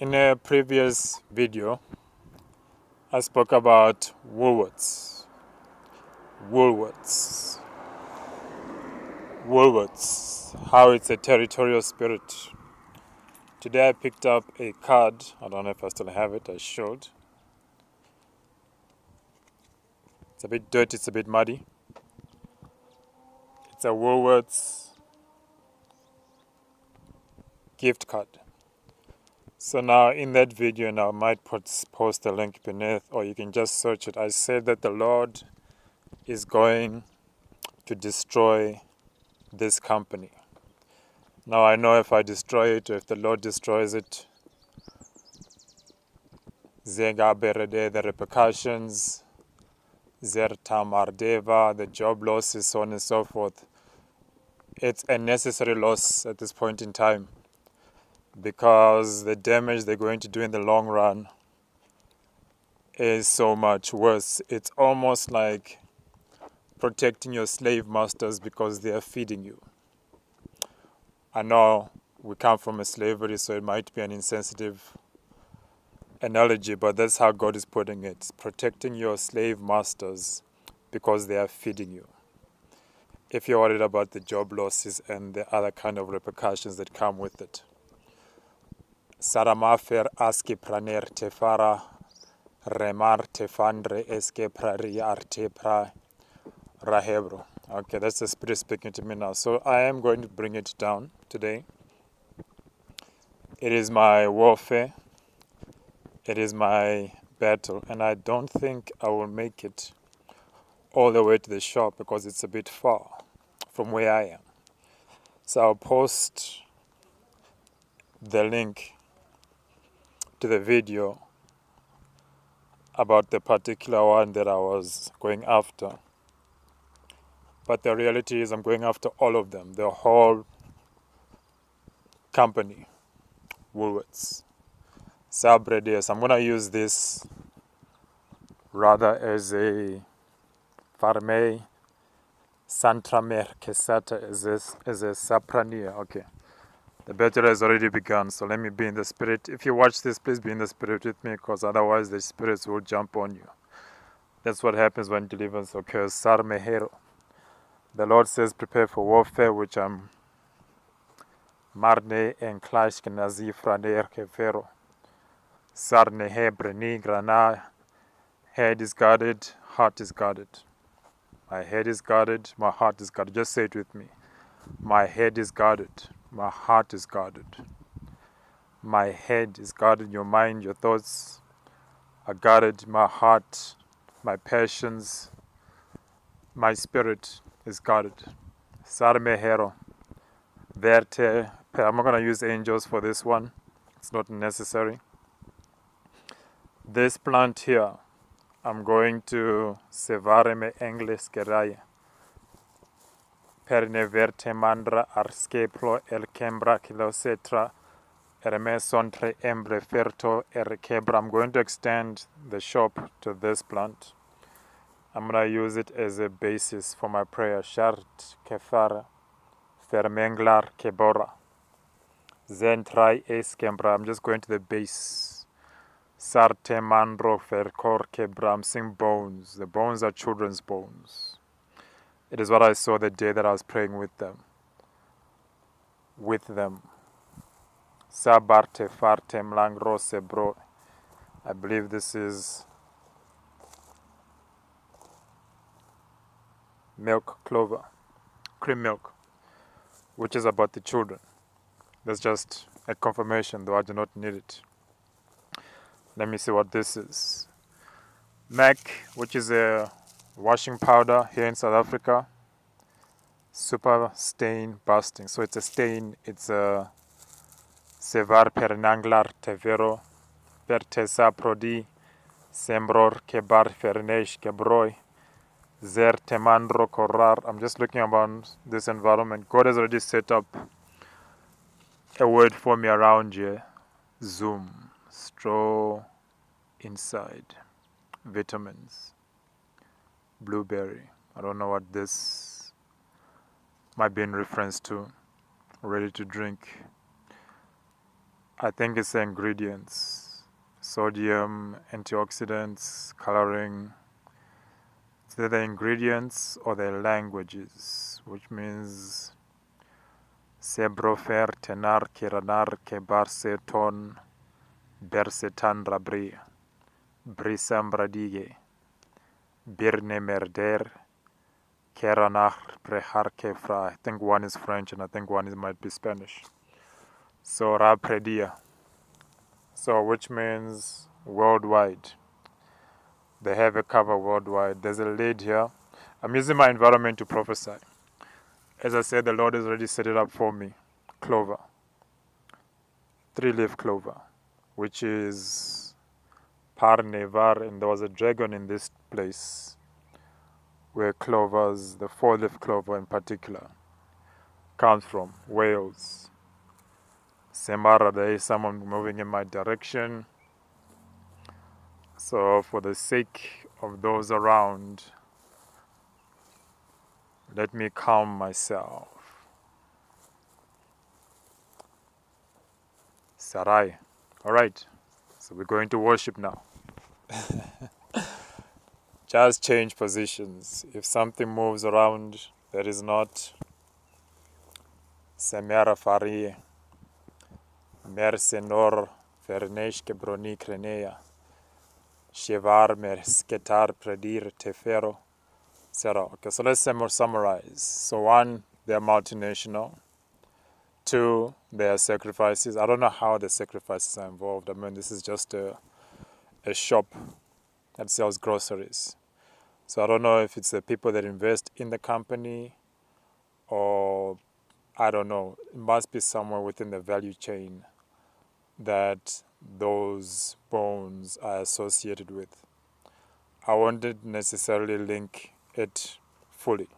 In a previous video, I spoke about Woolworths. Woolworths. Woolworths. How it's a territorial spirit. Today I picked up a card. I don't know if I still have it. I should. It's a bit dirty, it's a bit muddy. It's a Woolworths gift card. So now in that video now I might put, post a link beneath or you can just search it. I said that the Lord is going to destroy this company. Now I know if I destroy it or if the Lord destroys it, the repercussions, Zertamardeva, the job losses, so on and so forth. It's a necessary loss at this point in time because the damage they're going to do in the long run is so much worse. It's almost like protecting your slave masters because they are feeding you. I know we come from a slavery, so it might be an insensitive analogy, but that's how God is putting it protecting your slave masters because they are feeding you. If you're worried about the job losses and the other kind of repercussions that come with it. Saramafer aske praner tefara remar tefandre eske prari arte pra rahebro. Okay, that's the spirit speaking to me now. So I am going to bring it down today. It is my warfare. It is my battle, and I don't think I will make it all the way to the shop because it's a bit far from where I am. So I'll post the link to the video about the particular one that I was going after. But the reality is, I'm going after all of them, the whole company, Woolworths. Sabredes. I'm going to use this rather as a farme santramer kesata as a, as a saprania. Okay. The battle has already begun, so let me be in the spirit. If you watch this, please be in the spirit with me, because otherwise the spirits will jump on you. That's what happens when deliverance occurs. Sar Sarmehero. The Lord says, prepare for warfare, which I'm marne en clash nazi franer kefero. Sarne hebreni grana. Head is guarded, heart is guarded. My head is guarded, my heart is guarded. Just say it with me. My head is guarded. My heart is guarded. My head is guarded. Your mind, your thoughts are guarded. My heart, my passions, my spirit is guarded. Sarme hero. Verte. I'm not going to use angels for this one. It's not necessary. This plant here, I'm going to Sevareme Engles Keraya perne verte mandra arskeplo el kilosetra ferto erkebra. I'm going to extend the shop to this plant. I'm going to use it as a basis for my prayer. Shart kefara fermenglar kebora. Zentrai es kembra. I'm just going to the base. Sarte mandro kebra. I'm seeing bones. The bones are children's bones. It is what I saw the day that I was praying with them. With them. Sabarte farte mlangrose bro. I believe this is milk clover, cream milk, which is about the children. That's just a confirmation, though I do not need it. Let me see what this is. MAQ, which is a washing powder here in South Africa. Super stain busting. So it's a stain, it's a Sevar Pernanglar Tevero Pertesa Prodi Sembror Kebar Fernesh Kebroi Zer Temandro Korar. I'm just looking around this environment. God has already set up a word for me around here. Zoom. Straw inside. Vitamins blueberry. I don't know what this might be in reference to. Ready to drink. I think it's the ingredients sodium, antioxidants, coloring. It's either the ingredients or the languages, which means sebrofer tenar kiranar kebarseton bersetan rabri brisam bradige birne merder keranach prehar kefra. I think one is French and I think one is might be Spanish. So Rapredia. So which means worldwide. They have a cover worldwide. There's a lead here. I'm using my environment to prophesy. As I said, the Lord has already set it up for me. Clover. Three leaf clover, which is Parnevar, and there was a dragon in this place where clovers, the four leaf clover in particular, comes from Wales. Semara, there is someone moving in my direction. So, for the sake of those around, let me calm myself. Sarai. All right. So, we're going to worship now. Just change positions. If something moves around that is not Semera Farie. Mersenor Vernesh Broni Crenea Shevar Mersketar Predir Tefero Zero. Okay, so let's summarize. So one, they're multinational. Two, they are sacrifices. I don't know how the sacrifices are involved. I mean, this is just a, a shop that sells groceries. So I don't know if it's the people that invest in the company or I don't know. It must be somewhere within the value chain that those bones are associated with. I won't necessarily link it fully.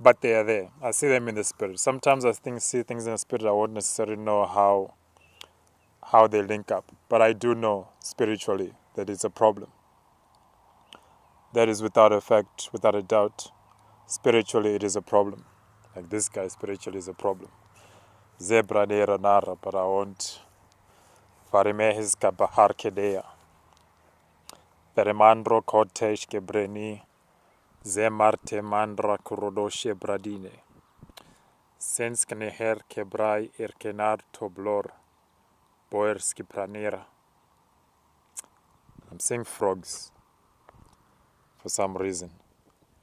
But they are there. I see them in the spirit. Sometimes I think see things in the spirit I won't necessarily know how how they link up. But I do know spiritually that it's a problem. That is without effect, without a doubt. Spiritually it is a problem. Like this guy spiritually is a problem zebra nera nara para ont farimehes ka bahar kedea peremandro kotesh ke breni zemarte mandra kurodoshe bradine sens her kebrai irkenar toblor boerski pranera I'm seeing frogs for some reason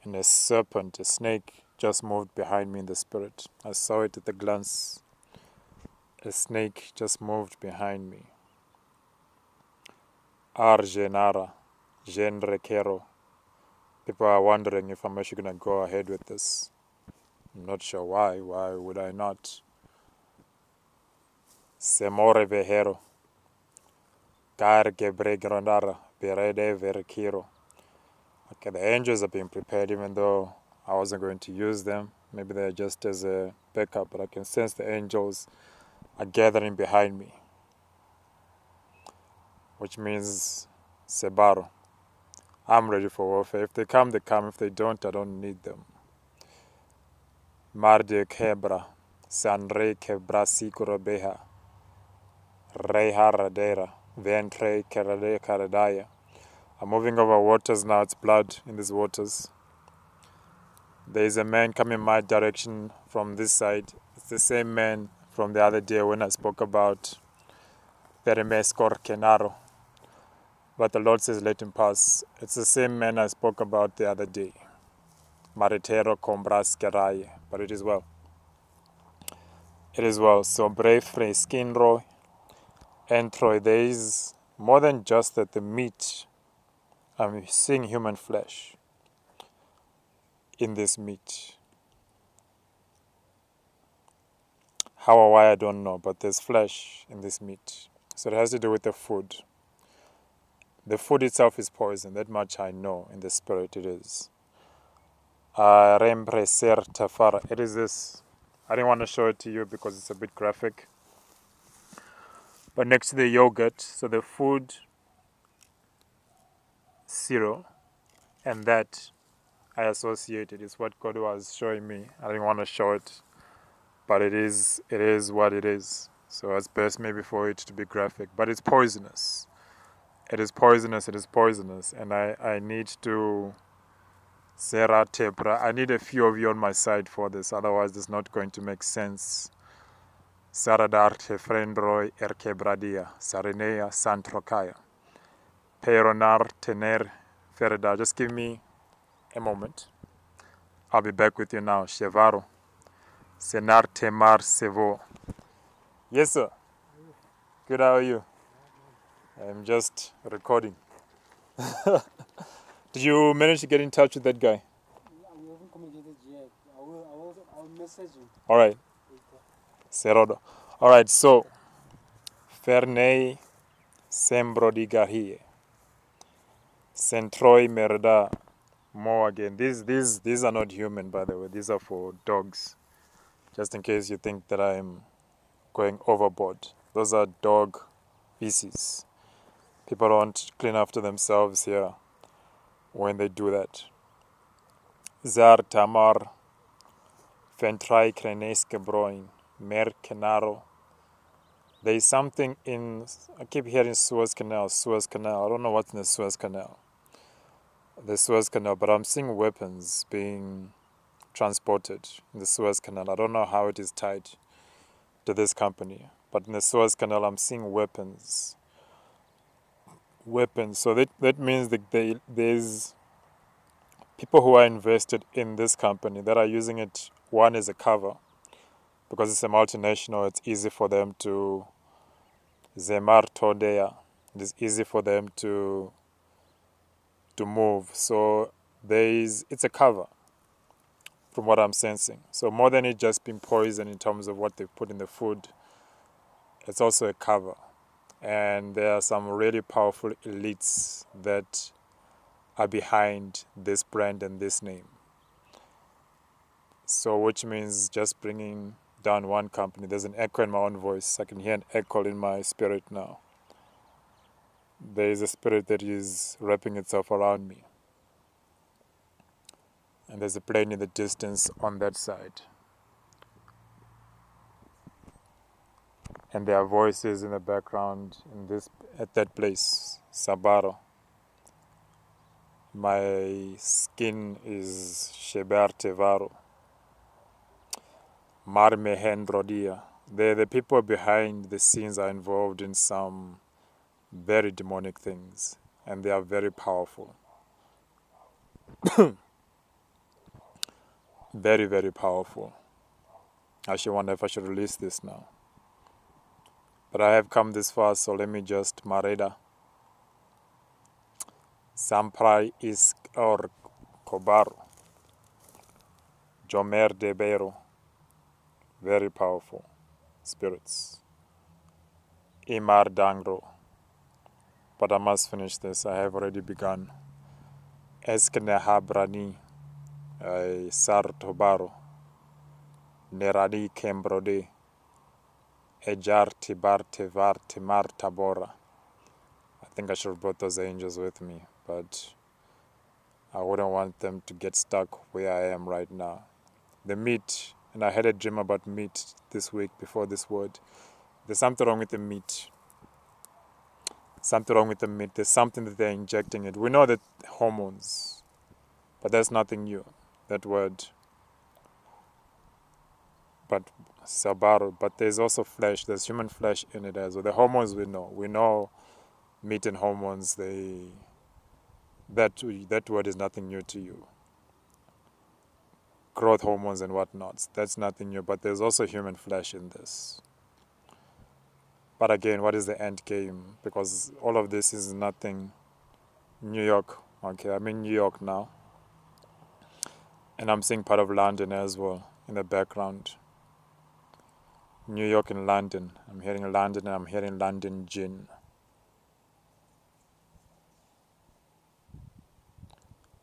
and a serpent, a snake just moved behind me in the spirit. I saw it at a glance a snake just moved behind me. Argenara, Genrekero. People are wondering if I'm actually going to go ahead with this. I'm not sure why. Why would I not? Semore Vejero. Carge Bregrandara. Berede Verkiro. Okay, the angels have been prepared even though I wasn't going to use them. Maybe they're just as a backup, but I can sense the angels are gathering behind me, which means Sebaro. I'm ready for warfare. If they come, they come. If they don't, I don't need them. Marde Kebra, Sanre Kebra Sikuro Reha Radera, Ventre Karadaya. I'm moving over waters now, it's blood in these waters. There is a man coming my direction from this side. It's the same man from the other day when I spoke about Peremescor Kenaro. But the Lord says, let him pass. It's the same man I spoke about the other day. Maritero Combras Keraye. But it is well. It is well. So brave Freskinro Entro, there is more than just that the meat. I'm seeing human flesh in this meat. How or why I don't know, but there's flesh in this meat. So it has to do with the food. The food itself is poison, that much I know in the spirit it is. Uh, tafara. It is this. I didn't want to show it to you because it's a bit graphic. Next to the yogurt, so the food, zero, and that I associated is what God was showing me. I didn't want to show it but it is it is what it is. So it's best maybe for it to be graphic, but it's poisonous. It is poisonous, it is poisonous, and I, I need to Sarah Tepra. I need a few of you on my side for this, otherwise it's not going to make sense. Saradarte frendroi erkebradia, sarinea santrokaya. Peronar tener ferida. Just give me a moment. I'll be back with you now. Chevaro. Senar temar sevo. Yes, sir. Good, how are you? I'm just recording. Did you manage to get in touch with that guy? We haven't communicated yet. I will, I will, I will message you. All right. Serodo. All right, so Fernei Sembro di Gahie. Centroi Merda. More again. These these these are not human by the way. These are for dogs. Just in case you think that I'm going overboard. Those are dog feces. People don't clean after themselves here when they do that. Zar Tamar Ventrai Kreneske Broin Mer Kenaro. There is something in I keep hearing Suez Canal, Suez Canal. I don't know what's in the Suez Canal. The Suez Canal, but I'm seeing weapons being transported in the Suez Canal. I don't know how it is tied to this company, but in the Suez Canal, I'm seeing weapons. Weapons. So that that means that they, there's people who are invested in this company that are using it one as a cover because it's a multinational. It's easy for them to zemar todea. It is easy for them to to move. So there is it's a cover from what I'm sensing. So more than it just being poison in terms of what they put in the food, it's also a cover. And there are some really powerful elites that are behind this brand and this name. So which means just bringing down one company. There's an echo in my own voice. I can hear an echo in my spirit now. There is a spirit that is wrapping itself around me. And there's a plane in the distance on that side. And there are voices in the background in this at that place, Sabaro. My skin is Sheber Tevaro. Marmehendrodia. The the people behind the scenes are involved in some very demonic things, and they are very powerful. very, very powerful. I should wonder if I should release this now. But I have come this far, so let me just mareda. Samprai is or Kobaro. Jomer de Bero. Very powerful spirits. Imar Dangro. But I must finish this. I have already begun. Eskne Habrani. Eh, Sar Tobaro. Nerani Kembrode. Ejar Tibar Tivar Timar Tabora. I think I should have brought those angels with me, but I wouldn't want them to get stuck where I am right now. The meat, and I had a dream about meat this week before this word. There's something wrong with the meat. Something wrong with the meat. There's something that they're injecting it. We know that hormones, but that's nothing new. That word but sabaru, but there's also flesh. There's human flesh in it as well. The hormones we know. We know meat and hormones. They that that word is nothing new to you. Growth hormones and whatnot. That's nothing new. But there's also human flesh in this. But again, what is the end game? Because all of this is nothing. New York. Okay, I'm in New York now. And I'm seeing part of London as well in the background. New York and London. I'm hearing London and I'm hearing London gin.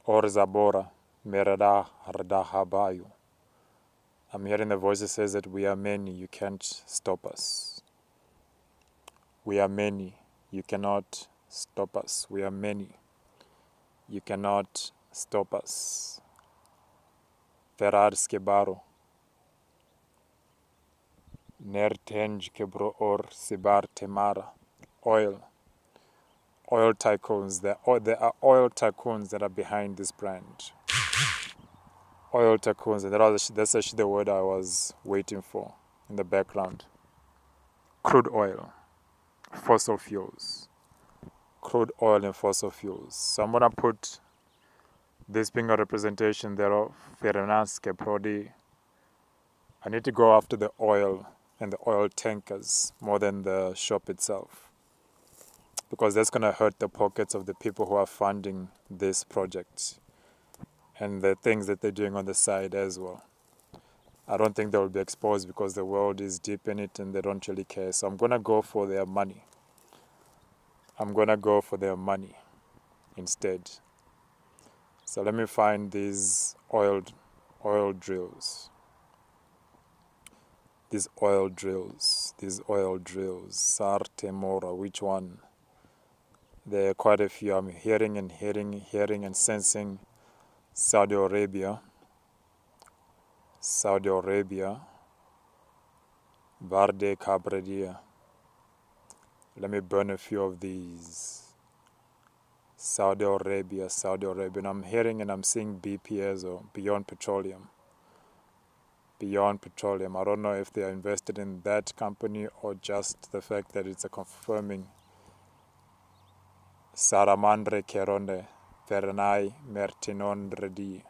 Orzabora, Merada Hardahabayu. I'm hearing the voice that says that we are many, you can't stop us. We are many, you cannot stop us. We are many, you cannot stop us. Ferrar Skebaro. Nertenj Kebro or Sibar Temara. Oil. Oil tycoons. There are oil tycoons that are behind this brand. Oil tycoons, and that was, that's actually the word I was waiting for in the background. Crude oil, fossil fuels. Crude oil and fossil fuels. So I'm gonna put this being a representation thereof, Ferenas Keprodi. I need to go after the oil and the oil tankers more than the shop itself. Because that's going to hurt the pockets of the people who are funding this project and the things that they're doing on the side as well. I don't think they will be exposed because the world is deep in it and they don't really care. So I'm going to go for their money. I'm going to go for their money instead. So let me find these oil oil drills these oil drills, these oil drills, Sartemora, which one? There are quite a few. I'm hearing and hearing, hearing and sensing Saudi Arabia, Saudi Arabia, Varde Cabradia. Let me burn a few of these. Saudi Arabia, Saudi Arabia. And I'm hearing and I'm seeing BP as well, Beyond Petroleum beyond petroleum. I don't know if they are invested in that company or just the fact that it's a confirming Saramandre Keronde Verenai Mertinondredi.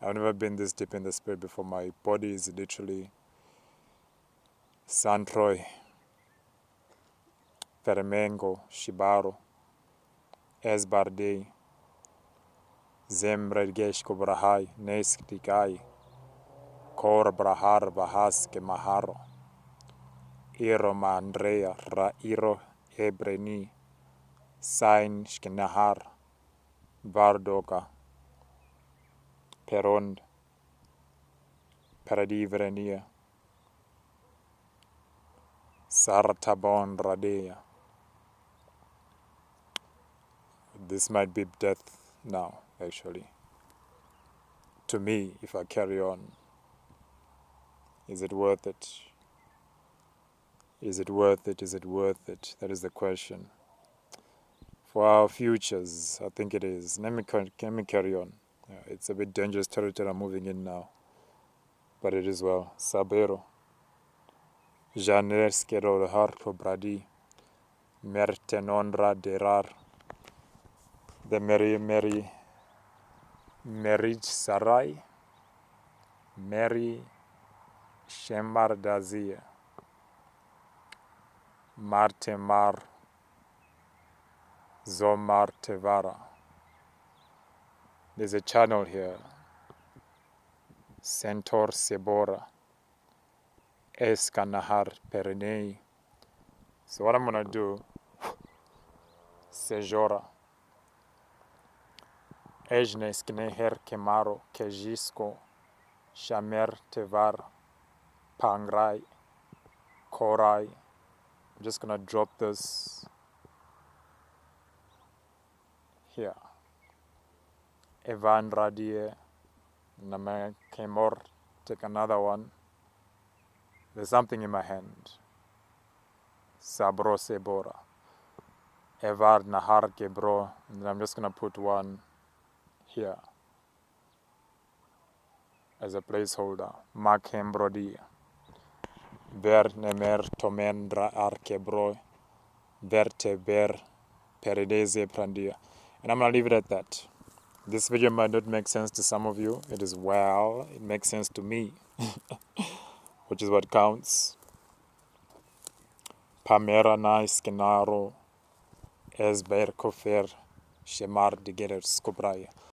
I've never been this deep in the spirit before. My body is literally Santroy, Fermengo, Shibaro, Esbardei, Zemredgesh Kobrahai, Nesktikai. Kor brahar bahas ke maharo. Iro ma Andrea ra iro ebreni. Sain shkenahar. Vardoka. Perond. Paradivrenia. Sartabon radea. This might be death now, actually. To me, if I carry on. Is it worth it? Is it worth it? Is it worth it? That is the question. For our futures, I think it is. Let me, let me carry on. it's a bit dangerous territory I'm moving in now. But it is well. Sabero. Janes kero harto bradi. Mertenonra derar. The Mary Mary Marriage Sarai. Mary Shemar Dazia, Martemar, Zomar Tevara. There's a channel here, Centaur Sebora, Eskanahar Perenei. So what I'm gonna do, Sejora, Ejnes Kneher Kemaro, Kejisco, Shamer Tevar, Pangrai, Korai. I'm just gonna drop this here. Evan Radie, Name Kemor, take another one. There's something in my hand. Sabro Sebora. Evar Nahar Gebro, and then I'm just gonna put one here as a placeholder. Makem Brody ver nemer tomendra arkebro verte ver peridese prandia. And I'm gonna leave it at that. This video might not make sense to some of you. It is well, it makes sense to me, which is what counts. Pamera na skenaro esber kofer shemar digerer skobraya.